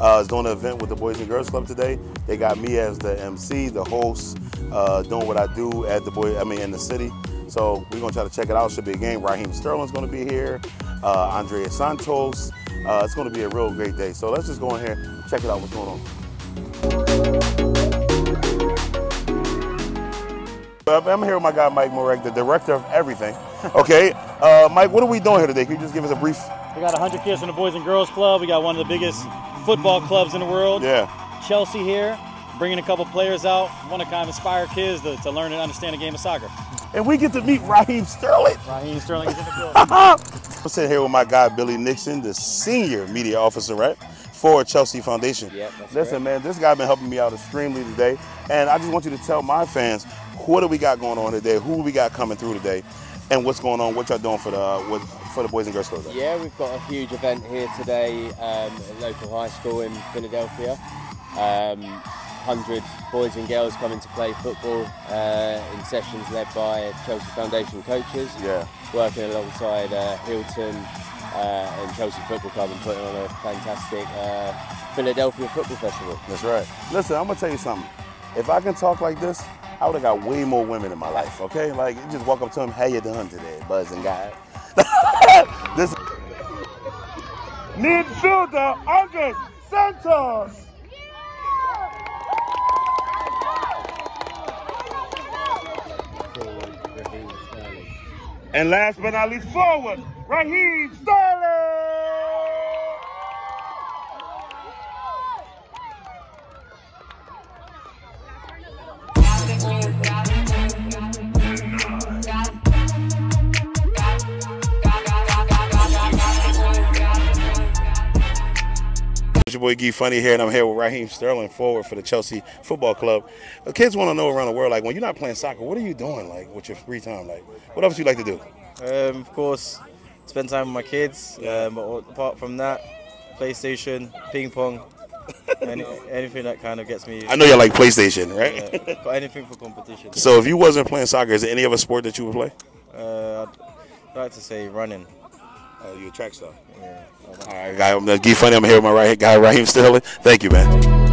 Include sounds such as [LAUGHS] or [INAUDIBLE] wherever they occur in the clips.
uh, is doing an event with the Boys and Girls Club today. They got me as the MC, the host, uh, doing what I do at the boy. I mean, in the city. So we're gonna try to check it out. Should be a game. Raheem Sterling's gonna be here. Uh, Andrey Santos. Uh, it's gonna be a real great day. So let's just go in here, check it out. What's going on? I'm here with my guy Mike Morek, the director of everything. Okay, uh, Mike, what are we doing here today? Can you just give us a brief? We got 100 kids from the Boys and Girls Club. We got one of the biggest football clubs in the world. Yeah. Chelsea here, bringing a couple players out. Want to kind of inspire kids to, to learn and understand the game of soccer. And we get to meet Raheem Sterling. Raheem Sterling is in the [LAUGHS] building. I'm sitting here with my guy Billy Nixon, the senior media officer, right, for Chelsea Foundation. Yep, that's Listen, man, this guy been helping me out extremely today, and I just want you to tell my fans what do we got going on today, who we got coming through today, and what's going on, what y'all doing for the uh, what, for the Boys and Girls Club. Yeah, we've got a huge event here today um, at local high school in Philadelphia. Um, 100 boys and girls coming to play football uh, in sessions led by Chelsea Foundation coaches. Yeah. Working alongside uh, Hilton uh, and Chelsea Football Club and putting on a fantastic uh, Philadelphia Football Festival. That's right. Listen, I'm gonna tell you something. If I can talk like this, I would have got way more women in my life. Okay, like you just walk up to them, "How you doing today, buzzing guy?" [LAUGHS] this midfielder August Santos. And last but not least, forward, Raheem Sterling. It's your boy Ghee Funny here, and I'm here with Raheem Sterling, forward for the Chelsea Football Club. Uh, Kids want to know around the world, like when you're not playing soccer, what are you doing, like with your free time? Like, what else you like to do? Um, of course, spend time with my kids. Um, but apart from that, PlayStation, ping pong, [LAUGHS] any, anything that kind of gets me. I know you like PlayStation, right? got anything for competition. so if you wasn't playing soccer, is there any other sport that you would play? Uh, I'd like to say running. Oh, you a track star. Yeah. All right, guy. I'm Ghee Funny. I'm here with my right guy, Raheem Sterling. Thank you, man.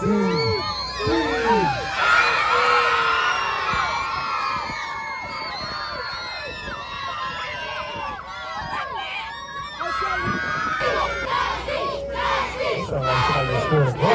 Sound like